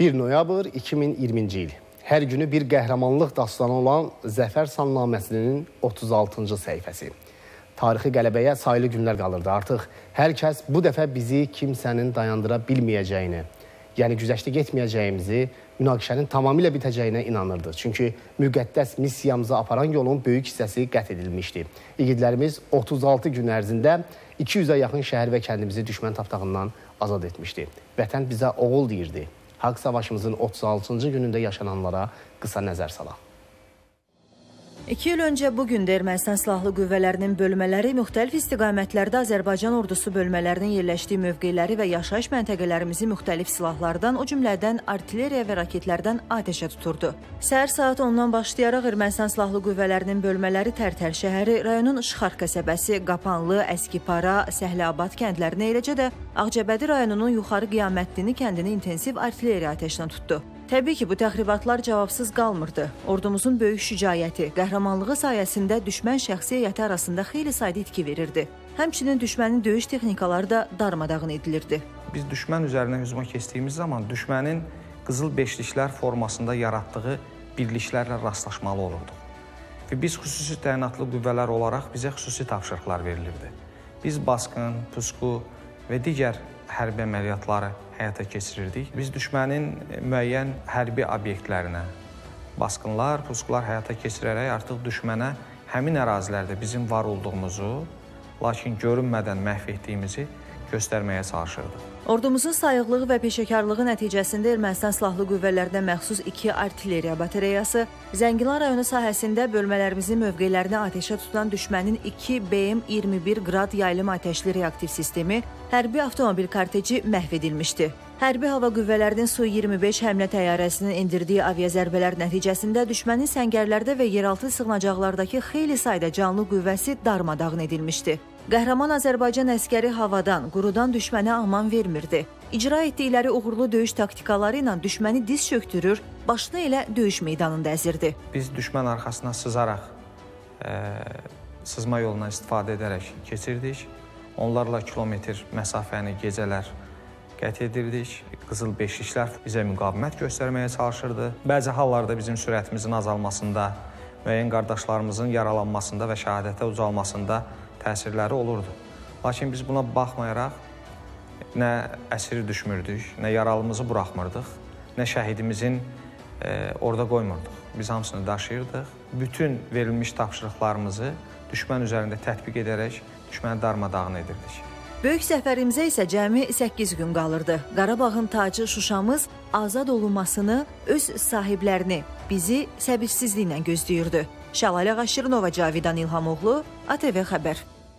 1 noyabr 2020-ci il. Hər günü bir qəhrəmanlıq dastanı olan Zəfər Sannaməsinin 36-cı səhifəsi. Tarixi qələbəyə sayılı günlər qalırdı. Artıq hər kəs bu dəfə bizi kimsənin dayandıra bilməyəcəyini, yəni güzəşdə getməyəcəyimizi, münaqişənin tamamilə bitəcəyinə inanırdı. Çünki müqəddəs missiyamıza aparan yolun böyük hissəsi qət edilmişdi. İgidlərimiz 36 gün ərzində 200-ə yaxın şəhər və kəndimizi düşmən tapdağından azad etmişdi. Vətən bizə oğul deyirdi. Haqq savaşımızın 36-cı günündə yaşananlara qısa nəzər salaq. İki il öncə bugün də Ermənistan Silahlı Qüvvələrinin bölmələri müxtəlif istiqamətlərdə Azərbaycan ordusu bölmələrinin yerləşdiyi mövqeləri və yaşayış məntəqələrimizi müxtəlif silahlardan, o cümlədən artilleriya və raketlərdən atəşə tuturdu. Səhər saat 10-dan başlayaraq Ermənistan Silahlı Qüvvələrinin bölmələri Tərtər şəhəri, rayonun Şıxar qəsəbəsi, Qapanlı, Əskipara, Səhləabad kəndlərinə, eləcə də Ağcabədi rayonunun Yuxarı Qiyamətlini kəndini intensiv artilleriya atəşlə tutdu. Təbii ki, bu təxribatlar cavabsız qalmırdı. Ordumuzun böyük şücaəti, qəhrəmanlığı sayəsində düşmən şəxsi heyəti arasında xeyli sayda itki verirdi. Həmçinin düşmənin döyüş texnikaları da darmadağın edilirdi. Biz düşmən üzərinə hücuma keçdiyimiz zaman düşmənin qızıl beşliklər formasında yaratdığı birliklərlə rastlaşmalı olurduq. Və biz xüsusi təyinatlı qüvvələr olaraq bizə xüsusi tapşırıqlar verilirdi. Biz basqın, pusqu və digər hərbi əməliyyatları həyata keçirirdik. Biz düşmənin müəyyən hərbi obyektlərinə basqınlar, pusqular həyata keçirərək artıq düşmənə həmin ərazilərdə bizim var olduğumuzu, lakin görünmədən məhv etdiyimizi göstərməyə çalışırdıq. Ordumuzun sayıqlığı və peşəkarlığı nəticəsində Ermənistan silahlı qüvvələrinə məxsus 2 artilleriya batereyası, Zəngilan rayonu sahəsində bölmələrimizin mövqelərini atəşə tutan düşmənin 2 BM-21 qrad yaylım atəşli reaktiv sistemi, hərbi avtomobil korteji məhv edilmişdi. Hərbi hava qüvvələrinin Su-25 həmlə təyyarəsinin endirdiyi aviazərbələr nəticəsində düşmənin səngərlərdə və yeraltı sığınacaqlardakı xeyli sayda canlı qüvvəsi darmadağın edilmişdi. Qəhrəman Azərbaycan əskəri havadan, qurudan düşmənə aman vermirdi. İcra etdikləri uğurlu döyüş taktikaları ilə düşməni diz çöktürür, başını elə döyüş meydanında əzirdi. Biz düşmən arxasına sızaraq, ə, sızma yoluna istifadə edərək keçirdik. Onlarla kilometr məsafəni gecələr qət edirdik. Qızıl beşiklər bizə müqavimət göstərməyə çalışırdı. Bəzi hallarda bizim sürətimizin azalmasında, müəyyən qardaşlarımızın yaralanmasında və şəhadətə ucalmasında təsirləri olurdu. Lakin biz buna baxmayaraq nə əsir düşmürdük, nə yaralımızı buraxmırdıq, nə şəhidimizin e, orada qoymurduq. Biz hamısını daşıyırdıq. Bütün verilmiş tapşırıqlarımızı düşmən üzərində tətbiq edərək düşməni darmadağın edirdik. Böyük səfərimizə isə cəmi 8 gün qalırdı. Qarabağın tacı Şuşamız azad olunmasını, öz sahiblərini, bizi səbirsizliklə gözləyirdi. Şəlalə Qaşırınova, Cavidan İlhamoğlu, ATV xəbər.